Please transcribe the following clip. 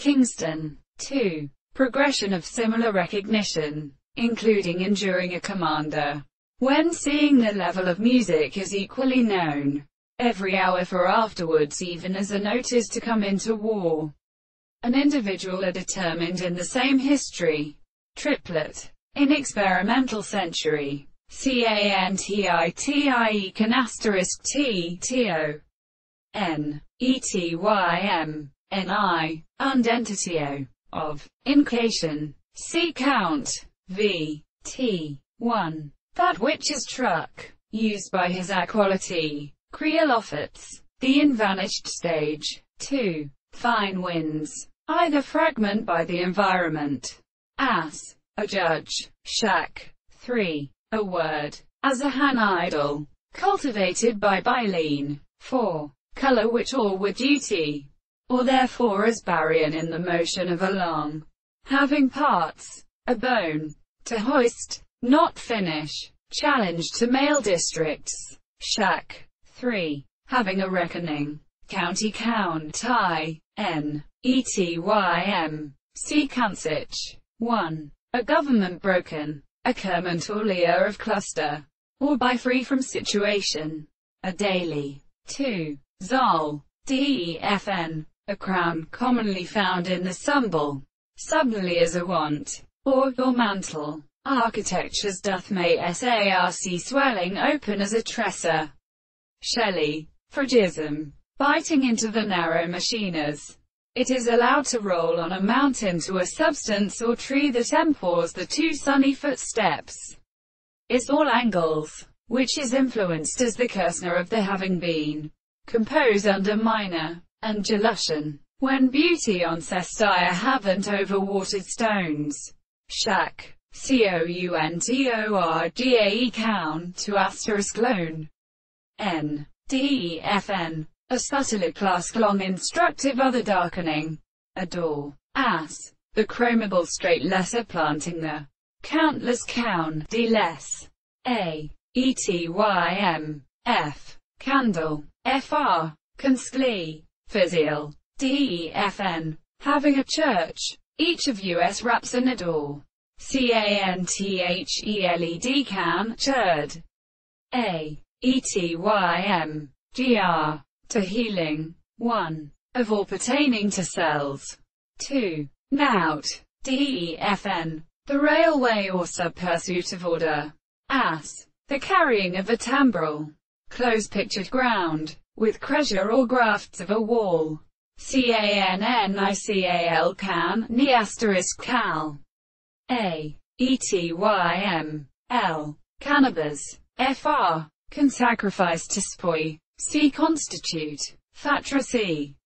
Kingston. 2. Progression of similar recognition, including enduring a commander. When seeing the level of music is equally known, every hour for afterwards even as a note is to come into war. An individual are determined in the same history. Triplet. In experimental century. C-A-N-T-I-T-I-E can asterisk T, T-O. N. E-T-Y-M. N-I. Undentatio. Of. Incation. C count. V. T. 1. That which is truck. Used by his equality. Creolophates. The invanished stage. 2. Fine winds. Either fragment by the environment. As. A judge. Shack. 3. A word. As a han idol. Cultivated by Bylene. 4. Color which or with duty. Or therefore as baryon in the motion of a long. Having parts. A bone. To hoist. Not finish. Challenge to male districts. Shack. 3. Having a reckoning. County count I. N. E. T. Y. M. C. Kansich. 1. A government broken. A Kermont or layer of cluster. Or by free from situation. A daily. 2. Zol. D-E-F-N. A crown, commonly found in the sumbel. Subtly as a want. Or, or mantle. Architectures doth may sarc swelling open as a tresser. Shelley. Phrygism. Biting into the narrow machinas. It is allowed to roll on a mountain to a substance or tree that employs the two sunny footsteps. Is all angles, which is influenced as the Kursner of the having been composed under minor undulation. When beauty on cestire haven't overwatered stones. Shack. C-O-U-N-T-O-R-G-A-E count to asterisk loan. N. D. F. N. A subtler class long instructive other darkening. Adore. As. The chromable straight lesser planting the countless count d less. A. E. T. Y. M. F. Candle. F. R. Conskli. Physial. D. E. F. N. Having a church. Each of us wraps in a door. C-A-N-T-H-E-L-E-D can, churd. A. E. T. Y. M. G. R to healing. 1. Of all pertaining to cells. 2. Nout. DEFN. The railway or sub-pursuit of order. As. The carrying of a tambrel. Close-pictured ground. With creasure or grafts of a wall. C-A-N-N-I-C-A-L can, ni asterisk cal. A. E-T-Y-M. L. Cannabis. F-R. Can sacrifice to spoy. C. Constitute. Fatra C.